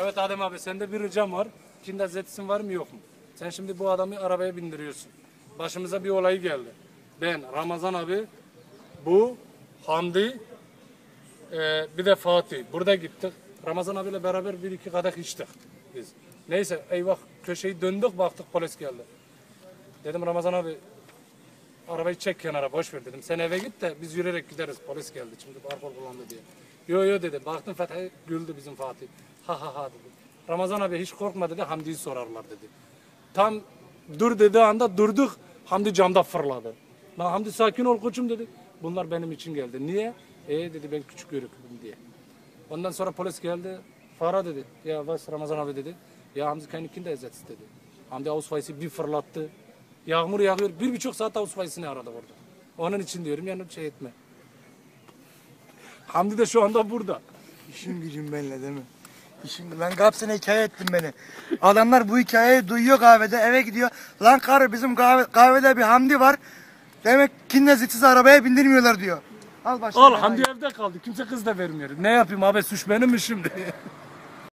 Evet Adem abi sende bir ricam var. İçinde zetisin var mı yok mu? Sen şimdi bu adamı arabaya bindiriyorsun. Başımıza bir olay geldi. Ben, Ramazan abi, bu, Hamdi, e, bir de Fatih. Burada gittik. Ramazan abiyle beraber bir iki kadeh içtik biz. Neyse eyvah köşeyi döndük baktık polis geldi. Dedim Ramazan abi arabayı çek kenara boş ver dedim. Sen eve git de biz yürüyerek gideriz. Polis geldi şimdi alkol kullandı diye. Yo yo dedi. Baktım Fethi güldü bizim Fatih. Ha ha ha dedi. Ramazan abi hiç korkma dedi. Hamdi'yi sorarlar dedi. Tam dur dediği anda durduk. Hamdi camda fırladı. Lan Hamdi sakin ol koçum dedi. Bunlar benim için geldi. Niye? E dedi ben küçük yörüküm diye. Ondan sonra polis geldi. Fara dedi. Ya bas Ramazan abi dedi. Ya Hamdi kendini de ezzet dedi. Hamdi Ausweis'i bir fırlattı. Yağmur yağıyor. Bir buçuk saat Ausweis'ini aradı orada. Onun için diyorum yani şey etme. Hamdi de şu anda burada. İşim gücüm benimle değil mi? İşim, lan kapsana hikaye ettin beni. Adamlar bu hikayeyi duyuyor kahvede eve gidiyor. Lan karı bizim kahve, kahvede bir Hamdi var. Demek kinnezitsiz arabaya bindirmiyorlar diyor. Al başla. Al Hamdi evde kaldı. Kimse kız da vermiyor. Ne yapayım abi suç benim mi şimdi?